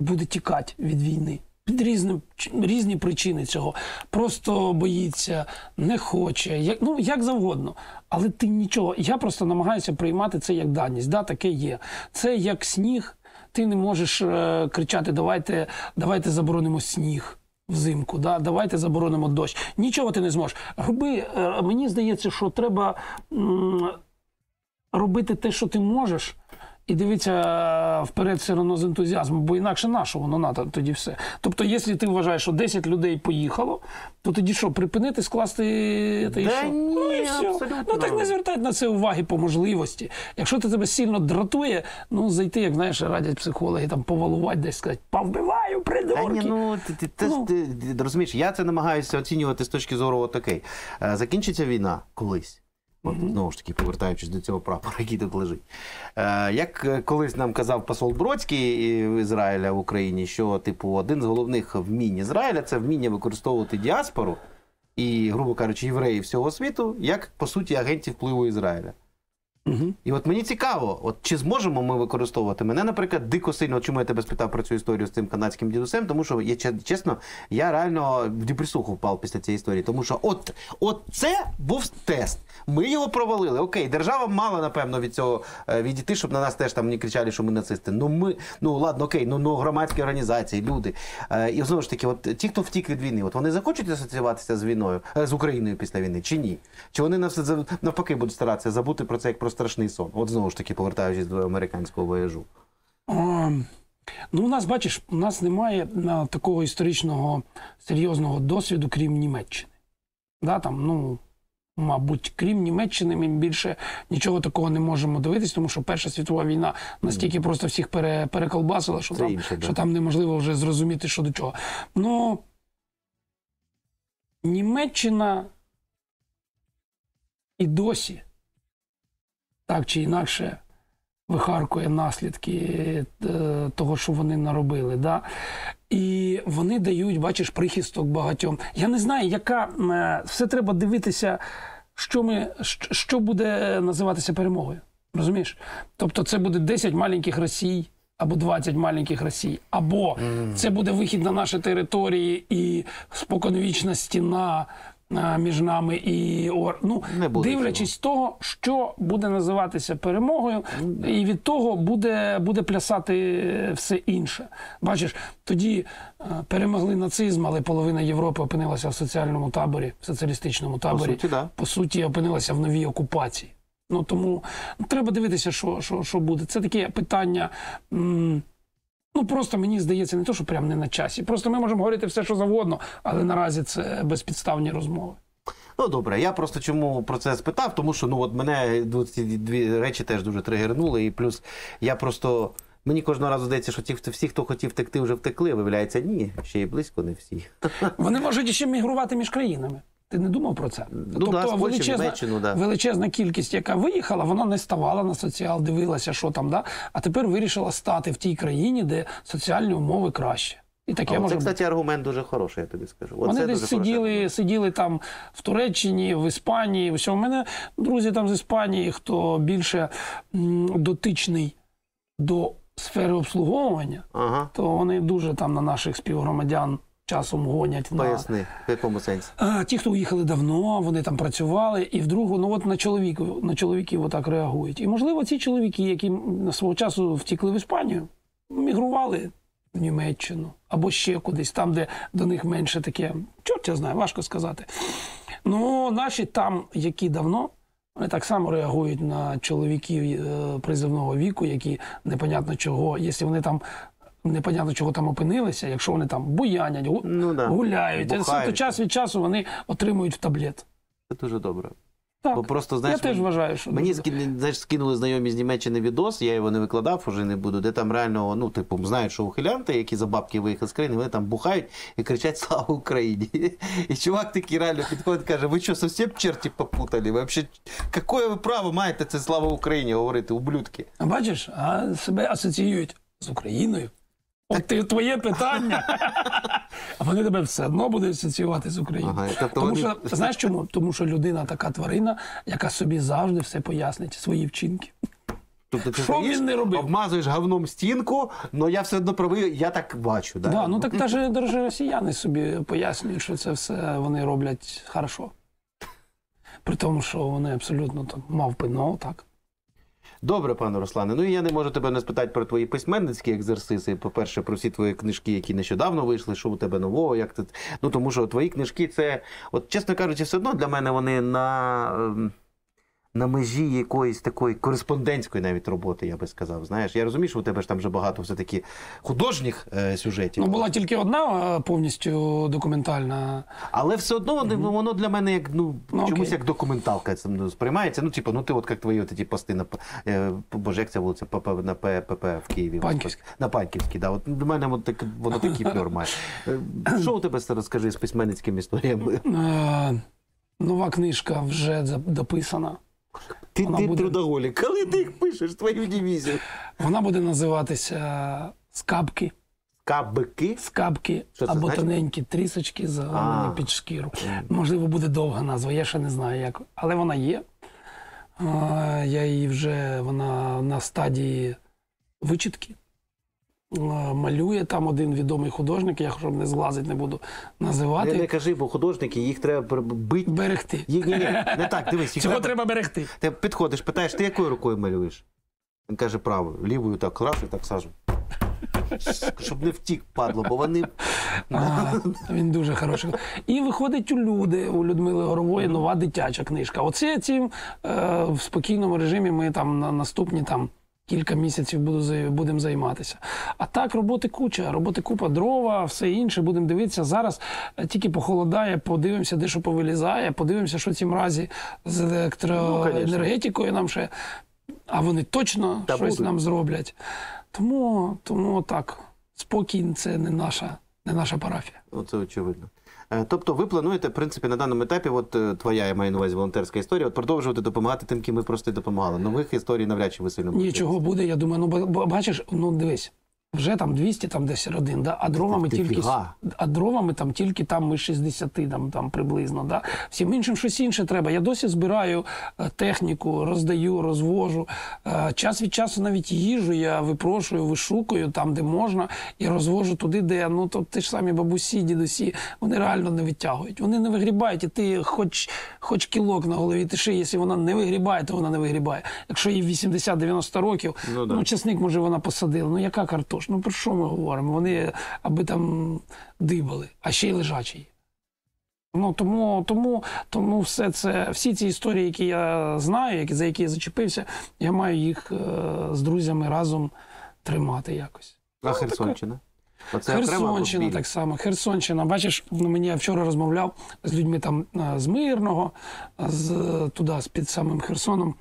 буде тікати від війни. Під різним, різні причини цього. Просто боїться, не хоче, як, ну як завгодно. Але ти нічого. Я просто намагаюся приймати це як даність. Да, таке є. Це як сніг. Ти не можеш е, кричати: давайте, давайте заборонимо сніг. Взимку, да? давайте заборонимо дощ. Нічого ти не зможеш. Роби, е, мені здається, що треба робити те, що ти можеш, і дивитися е, вперед все одно з ентузіазмом, бо інакше нашого воно надо тоді все. Тобто, якщо ти вважаєш, що 10 людей поїхало, то тоді що, припинити, скласти та Да що? ні, ну і все. абсолютно. Ну так не звертай на це уваги по можливості. Якщо ти тебе сильно дратує, ну зайти, як знаєш, радять психологи, там повалувати десь сказати, повбиваю, Та придурки. ні, ну ти, ти, ти, Ну. ти, ти розумієш, я це намагаюся оцінювати з точки зору от такий. Е, Закінчиться війна колись. От, знову ж таки, повертаючись до цього прапора, який тут лежить. Е, як е, колись нам казав посол Бродський е, Ізраїля в Україні, що типу один з головних вмінь Ізраїля це вміння використовувати діаспору і, грубо кажучи, євреїв всього світу як по суті агентів впливу Ізраїля. Угу. І от мені цікаво, от чи зможемо ми використовувати мене, наприклад, дико сильно, чому я тебе спитав про цю історію з цим канадським дідусем, тому що я чесно, я реально в депресуху впав після цієї історії. Тому що от, от це був тест. Ми його провалили. Окей, держава мала, напевно, від цього е, відійти, щоб на нас теж там не кричали, що ми нацисти. Ну ми, ну ладно, окей, ну, ну громадські організації, люди. Е, і знову ж таки, от ті, хто втік від війни, от вони захочуть асоціюватися з війною, е, з Україною після війни, чи ні? Чи вони навпаки будуть старатися забути про це як про страшний сон? От знову ж таки, повертаючись до американського вояжу. Ну, у нас, бачиш, у нас немає а, такого історичного серйозного досвіду, крім Німеччини. Да, там, ну, мабуть, крім Німеччини, ми більше нічого такого не можемо дивитись, тому що Перша світова війна настільки просто всіх пере, переколбасила, що Це там, інше, да. що там неможливо вже зрозуміти, що до чого. Ну, Німеччина і досі, так чи інакше, вихаркує наслідки е, того, що вони наробили. Да? І вони дають, бачиш, прихисток багатьом. Я не знаю, яка е, все треба дивитися, що, ми, що- буде називатися перемогою. Розумієш? Тобто, це буде 10 маленьких Росій. Або 20 маленьких Росій, або це буде вихід на наші території і споконвічна стіна між нами і Ор. Ну, дивлячись з того, що буде називатися перемогою, і від того буде, буде плясати все інше. Bачиш, тоді е, перемогли нацизм, але половина Європи опинилася в соціальному таборі, в соціалістичному таборі. суті, да. по суті, опинилася в новій окупації. Ну тому ну, треба дивитися, що, що, що буде. Це таке питання. М- Ну просто мені здається, не то, що прям не на часі. Просто ми можемо говорити все, що завгодно, але наразі це безпідставні розмови. Ну добре, я просто чому про це спитав, тому що ну от мене ну, ці дві речі теж дуже тригернули, і плюс я просто. Мені кожного разу здається, що ті, всі, хто хотів втекти, вже втекли. Виявляється, ні, ще й близько не всі. Вони можуть ще мігрувати між країнами. Ти не думав про це? Ну да, з Польщі в Німеччину, да. величезна кількість, яка виїхала, вона не ставала на соціал, дивилася, що там, да? а тепер вирішила стати в тій країні, де соціальні умови краще. І таке А може це, бути. кстати, аргумент дуже хороший, я тобі скажу. Оце Вони десь сиділи, сиділи там в Туреччині, в Іспанії. У мене друзі там з Іспанії, хто більше дотичний до сфери обслуговування, Ага. то вони дуже там на наших співгромадян часом гонять на Поясни, в якому сенсі? а, ті, хто уїхали давно, вони там працювали, і вдруг ну от на чоловіків, на чоловіків отак реагують. І можливо, ці чоловіки, які свого часу втікли в Іспанію, мігрували в Німеччину або ще кудись, там, де до них менше таке. Чорт я знаю, важко сказати. Ну, наші там, які давно. Вони так само реагують на чоловіків е, призовного віку, які непонятно чого, якщо вони там непонятно чого там опинилися, якщо вони там буянять, гу- Ну да. гуляють, то час від часу вони отримують в таблет. Це дуже добре. Так, Бо просто, знаєш, я теж вважаю, що Мені скинули, знаєш, скинули знайомі з Німеччини відос, я його не викладав, уже не буду, де там реально, ну, типу, знають, що ухилянти, які за бабки виїхали з країни, вони там бухають і кричать Слава Україні! І чувак такий реально підходить, каже, ви що, зовсім черті попутали? Ви Вообще, яке ви право маєте це Слава Україні говорити, ублюдки? А Бачиш, а себе асоціюють з Україною. От ти твоє питання. А вони тебе все одно будуть асоціювати з Україною. Ага, тобто Тому вони- що знаєш чому? Тому що людина така тварина, яка собі завжди все пояснить, свої вчинки. Тобто ти Що він не робив? обмазуєш говном стінку, але я все одно правий, я так бачу. Да? Да, ну так навіть навіть росіяни собі пояснюють, що це все вони роблять хорошо. При тому, що вони абсолютно там мавпи, ну так. Добре, пане Руслане. Ну і я не можу тебе не спитати про твої письменницькі екзерсиси. По-перше, про всі твої книжки, які нещодавно вийшли, що у тебе нового, як ти. Ну тому що твої книжки це, от чесно кажучи, все одно для мене вони на, ем, на межі якоїсь такої кореспондентської навіть роботи, я би сказав. Знаєш, я розумію, що у тебе ж там вже багато все-таки художніх е, сюжетів. Ну була тільки одна е, повністю документальна. Але все одно воно, воно для мене як ну, Ну, чомусь окей. як документалка це, ну, сприймається. Ну, типу, ну ти от як твої от ті пости на П- е, Боже, як ця вулиця ПП на ПП в Києві. Панківська. На Панківській, да. От до мене от так, воно такий фльор має. Е, Що у тебе розкажи з письменницькими історіями? Е, нова книжка вже за- дописана. Ти, Вона ти буде- трудоголік, коли ти їх пишеш твою дивізію? Вона буде називатися Скапки. Скабки? Скабки Що це або значить? тоненькі трісочки загнані А. під шкіру. Можливо, буде довга назва, я ще не знаю як. Але вона є. Е, Я її вже вона на стадії вичітки. Е, Малює там один відомий художник, я щоб не зглазить, не буду називати. не кажи, бо художники, їх треба бити. Берегти. Їх, ні, ні, не так, дивись, їх Цього треба берегти. Ти підходиш, питаєш, ти якою рукою малюєш? Він каже, правою, лівою так раз і так сажу. Щоб не втік, падло, бо вони. А, він дуже хороший. І виходить у люди, у Людмили Горової нова дитяча книжка. Оце цим е, в спокійному режимі ми там на наступні там. Кілька місяців буду за- будемо займатися. А так роботи куча, роботи купа, дрова, все інше. Будемо дивитися. Зараз е, тільки похолодає, подивимося, де що повилізає, подивимося, що ці мразі з Ну, електроенергетикою нам ще. А вони точно Та щось будуть. нам зроблять. Тому, тому так, спокій це не наша, не наша парафія. Ну, це очевидно. Е, Тобто ви плануєте, в принципі, на даному етапі, от е, твоя, я маю на увазі волонтерська історія, от продовжувати допомагати тим, ким ми просто допомагали. Нових історій навряд чи ви сильно. Нічого буде, я думаю, ну бачиш, ну дивись, вже там 200 там десь родин, да? а дровами Ти- ти тільки фіга. а дровами там тільки там ми 60 там, там приблизно. Да? Всім іншим щось інше треба. Я досі збираю е, техніку, роздаю, розвожу. Е, Час від часу навіть їжу я випрошую, вишукую там, де можна, і розвожу туди, де ну то ті ж самі бабусі, дідусі, вони реально не витягують. Вони не вигрібають, і ти хоч, хоч кілок на голові тиши, якщо вона не вигрібає, то вона не вигрібає. Якщо їй 80-90 років, Ну да. ну, часник, може, вона посадила. Ну яка картош? Ну про що ми говоримо? Вони аби там дибали, а ще й лежачі. Ну тому, тому, тому все це, всі ці історії, які я знаю, які, за які я зачепився, я маю їх е, з друзями разом тримати якось. А Херсонщина? Оце Херсонщина так само. Херсонщина. Бачиш, ну, мені я вчора розмовляв з людьми там е, з Мирного, з туди, з під самим Херсоном.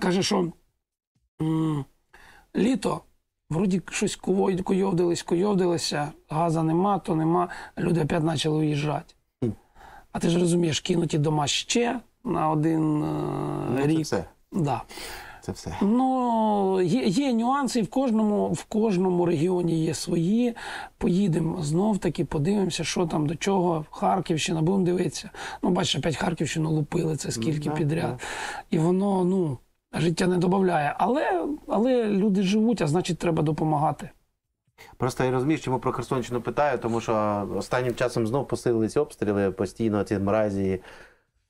Каже, що м, літо. Вроді щось куйовдились, куйовдилися, газа нема, то нема. Люди опять почали уїжджати. А ти ж розумієш, кинуті дома ще на один е, Ну, це рік. все. Да. Це все. Ну, є, є нюанси, в кожному, в кожному регіоні є свої. Поїдемо знов таки, подивимося, що там до чого. Харківщина, будемо дивитися. Ну, бачиш, опять Харківщину лупили, це скільки да, підряд. І воно, ну, життя не додає. Але, але люди живуть, а значить, треба допомагати. Просто я розумію, чому про Херсонщину питаю, тому що останнім часом знов посилились обстріли, постійно ці мразі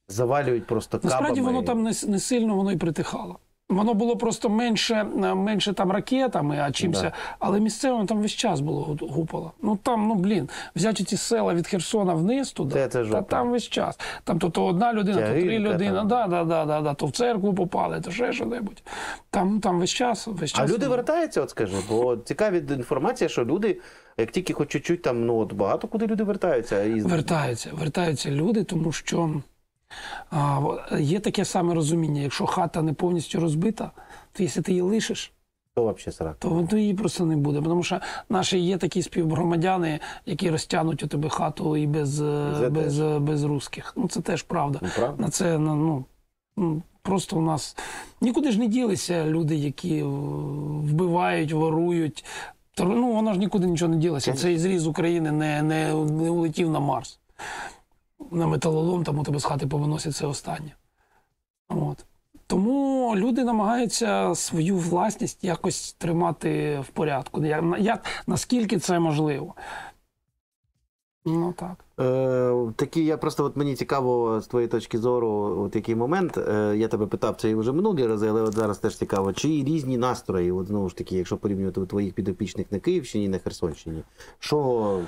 завалюють просто кабами. Насправді воно там не, не сильно воно і притихало. Воно було просто менше, е, менше там ракетами, а чимся, Да. але місцево там весь час було гупало. Ну там, ну блін, взяти ці села від Херсона вниз туди, Це- це та там весь час. Там то, то одна людина, то три людини, да, да, да, да, да, то в церкву попали, то ще що-небудь. Там, там весь час, весь час. А люди вертаються, от скажи, бо цікава інформація, що люди, як тільки хоч чуть-чуть там, ну от багато куди люди вертаються. І... Вертаються, вертаються люди, тому що є таке саме розуміння. Якщо хата не повністю розбита, то якщо ти її лишиш, То взагалі срак. то, то її просто не буде. Тому що наші є такі співгромадяни, які розтягнуть у тебе хату і без, е, Це без, теж. е, без русських. Ну це теж правда. Ну, правда? На це ну, ну, ну, просто у нас нікуди ж не ділися люди, які вбивають, ворують. Ну, воно ж нікуди нічого не ділося. Цей зріз України не, не, не улетів на Марс. На металолом там у тебе з хати повиносять це останнє. От. Тому люди намагаються свою власність якось тримати в порядку. Як, як, наскільки це можливо. Ну так. Е, такі, я просто от мені цікаво з твоєї точки зору, от який момент. Е, я тебе питав це вже минулі рази, але от зараз теж цікаво, чи різні настрої, от знову ж таки, якщо порівнювати у твоїх підопічних на Київщині і на Херсонщині, що,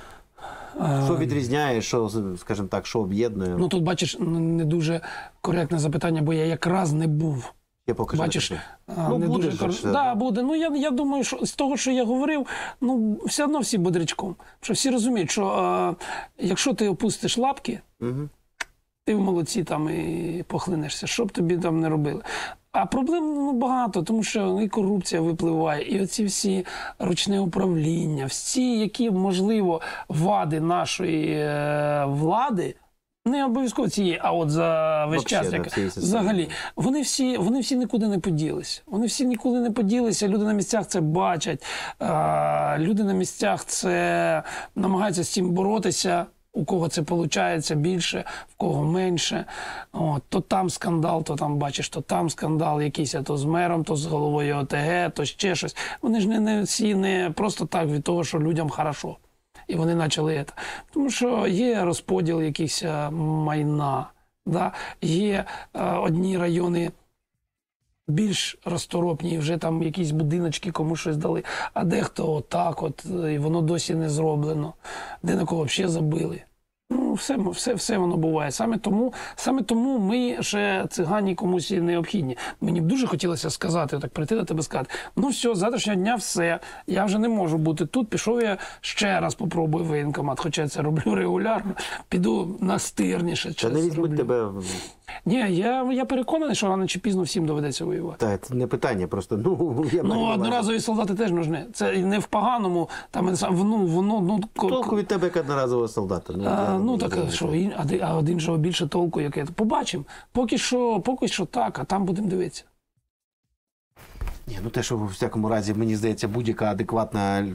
що відрізняє, що, скажімо так, що об'єднує? Ну тут бачиш не дуже коректне запитання, бо я якраз не був. я покажу. Бачиш, а, Ну, не буде дуже кор... да, буде. Ну я, я думаю, що з того, що я говорив, ну все одно всі бодрячком. Що всі розуміють, що а, якщо ти опустиш лапки, Мгм. Ти в молодці там і похлинешся, що б тобі там не робили. А проблем ну, багато, тому що і корупція випливає, і оці всі ручне управління, всі, які, можливо, вади нашої е, влади, не обов'язково цієї, а от за весь Вообще, час, да, як, взагалі, вони всі, вони всі нікуди не поділися. Вони всі нікуди не поділися. Люди на місцях це бачать. Люди на місцях це намагаються з цим боротися. У кого це виходить більше, в кого менше. От, то там скандал, то там бачиш, то там скандал якийсь, то з мером, то з головою ОТГ, то ще щось. Вони ж не, не всі не просто так від того, що людям хорошо. І вони почали це. Тому що є розподіл якихось е, майна. Да? Є е, одні райони більш розторопні, і вже там якісь будиночки кому щось дали, а дехто отак, от, е, і воно досі не зроблено, де на кого взагалі забили. Ну, все, все, все воно буває. Саме тому, саме тому ми ще цигані комусь і необхідні. Мені б дуже хотілося сказати, так прийти до тебе сказати: ну все, з завтрашнього дня все. Я вже не можу бути тут. Пішов я ще раз попробую воєнкомат, хоча я це роблю регулярно. Піду настирніше. Та не візьмуть тебе. Ні, я, я переконаний, що рано чи пізно всім доведеться воювати. Та це не питання, просто ну я Ну, одноразові солдати теж нужні. Це не в поганому, там ну, воно, ну, Толку від тебе як одноразового солдата. Ну, А, ну так що, і- а, а один же більше толку, яке. Побачимо. Поки що, поки що так, а там будемо дивитися. Ні, ну те, що в всякому разі, мені здається, будь-яка адекватна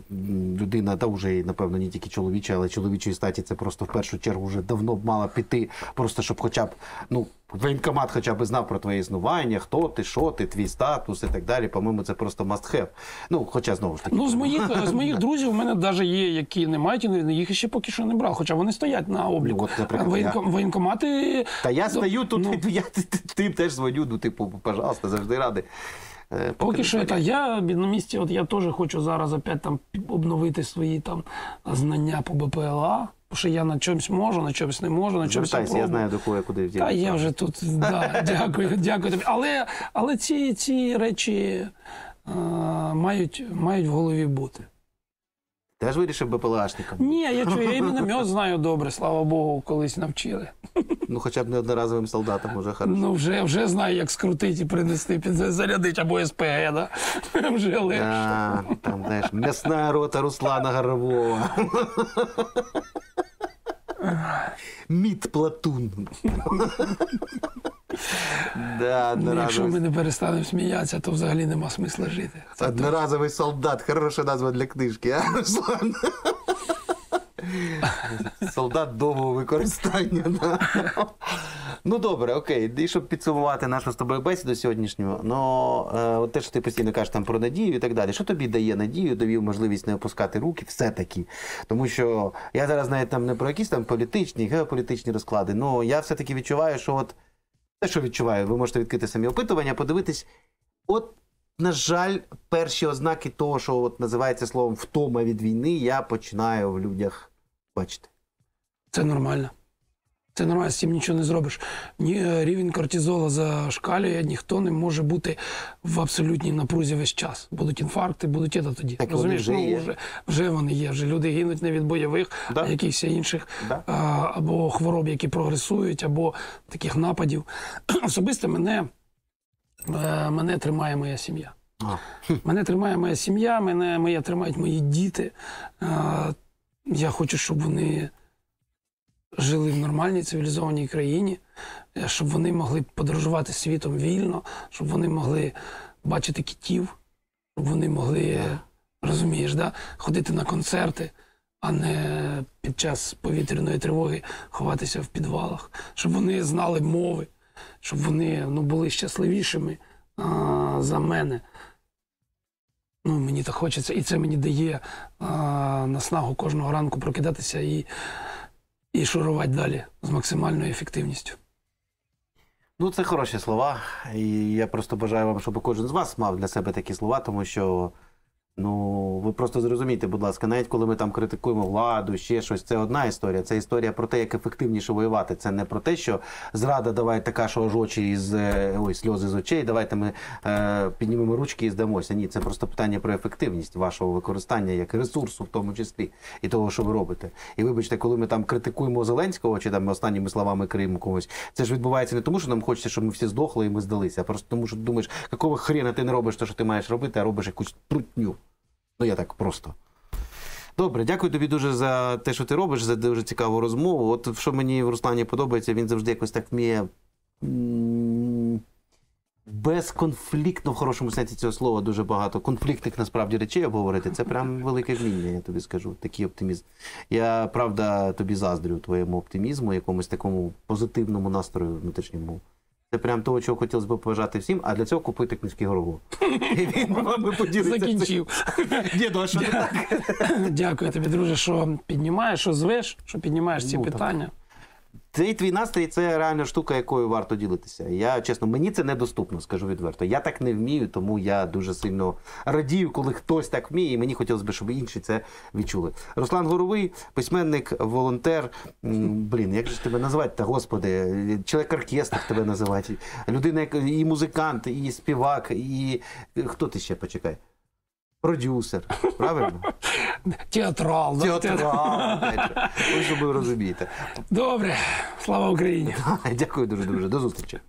людина, та вже напевно, не тільки чоловіча, але чоловічої статі, це просто в першу чергу вже давно б мала піти, просто щоб хоча б, ну, воєнкомат хоча б знав про твоє існування, хто ти, що ти, твій статус і так далі. По-моєму, це просто must have. Ну, хоча знову ж таки. Ну, з моїх, з моїх друзів у мене навіть є, які не мають, і їх ще поки що не брав, хоча вони стоять на обліку. Ну, от, Воєнком- Воєнкомати. Та я стою тут, ну, я ти- ти- тим теж дзвоню, ну, типу, пожалуйста, завжди радий. Е, Поки що дзвонять. та я на місці, от я теж хочу зараз опять там обновити свої там знання по БПЛА, що я на чомусь можу, на чомусь не можу, на чомусь Звертайся, я знаю, до кого я куди Та я вже тут да, дякую, дякую тобі. Але, але ці, ці речі е, мають, мають в голові бути. Теж вирішив БПЛАшником. Ні, я чую, я і міномет знаю добре, слава Богу, колись навчили. Ну, хоча б неодноразовим солдатам солдатом уже хорошо. Ну вже, вже знаю, як скрутити і принести, зарядити або СПГ, да? вже легше. А, там, знаєш, м'ясна рота Руслана Горового. Мід Платун. Да, одноразовий... якщо ми не перестанемо сміятися, то взагалі нема смисла жити. Це одноразовий солдат. Хороша назва для книжки, а, Руслан? Солдат довгого використання. Да. Ну добре, окей. І щоб підсумувати нашу з тобою бесіду сьогоднішню, ну е, те, що ти постійно кажеш там про надію і так далі. Що тобі дає надію, довів можливість не опускати руки, все-таки. Тому що я зараз навіть там не про якісь там політичні, геополітичні розклади, ну я все-таки відчуваю, що от те, що відчуваю, ви можете відкрити самі опитування, подивитись. От, на жаль, перші ознаки того, що от називається словом втома від війни, я починаю в людях бачити. Це нормально. Це нормально, з цим нічого не зробиш. Ні, е, рівень кортизола зашкалює, ніхто не може бути в абсолютній напрузі весь час. Будуть інфаркти, будуть це тоді. Так вони Розумієш, вже ну, вже, вже вони є. Вже люди гинуть не від бойових, Да. а якихось інших Да. а, або хвороб, які прогресують, або таких нападів. Особисто мене, е, мене тримає моя сім'я. Мене тримає моя сім'я, мене моє тримають мої діти. Я хочу, щоб вони жили в нормальній цивілізованій країні, е, щоб вони могли подорожувати світом вільно, щоб вони могли бачити китів, щоб вони могли, е, розумієш, да, ходити на концерти, а не під час повітряної тривоги ховатися в підвалах, щоб вони знали мови, щоб вони ну, були щасливішими а, за мене. Ну, мені так хочеться, і це мені дає а, наснагу кожного ранку прокидатися і, і шурувати далі з максимальною ефективністю. Ну, це хороші слова. І я просто бажаю вам, щоб кожен з вас мав для себе такі слова, тому що. Ну, ви просто зрозумійте, будь ласка, навіть коли ми там критикуємо владу, ще щось, це одна історія. Це історія про те, як ефективніше воювати. Це не про те, що зрада давай така, що аж очі із е, ой, сльози з очей. Давайте ми е, піднімемо ручки і здамося. Ні, це просто питання про ефективність вашого використання як ресурсу, в тому числі, і того, що ви робите. І вибачте, коли ми там критикуємо Зеленського чи там останніми словами Криму когось, це ж відбувається не тому, що нам хочеться, щоб ми всі здохли і ми здалися, а просто тому, що думаєш, якого хрена ти не робиш те, що ти маєш робити, а робиш якусь трутню. Ну, я так просто. Добре, дякую тобі дуже за те, що ти робиш, за дуже цікаву розмову. От що мені в Руслані подобається, він завжди якось так вміє безконфліктно, в хорошому сенсі цього слова, дуже багато конфліктних насправді речей обговорити. Це прям велике вміння, я тобі скажу. Такий оптимізм. Я правда тобі заздрю твоєму оптимізму, якомусь такому позитивному настрою внутрішньому. Це прям того, чого хотілося б побажати всім, а для цього купити книжки Горгу. І він вами поділиться. Закінчив. Діду, а що не так? Дякую тобі, друже, що піднімаєш, що звеш, що піднімаєш ці Ну, питання. Цей твій настрій це реальна штука, якою варто ділитися. Я чесно, мені це недоступно, скажу відверто. Я так не вмію, тому я дуже сильно радію, коли хтось так вміє, і мені хотілося б, щоб інші це відчули. Руслан Горовий, письменник, волонтер. Блін, як же тебе називати та господи? Чоловік оркестр тебе називати. Людина, і музикант, і співак, і хто ти ще почекай? Продюсер, правильно? Театрал. Театрал. ви ж ви розумієте. Добре, слава Україні. Дякую дуже, дуже. До зустрічі.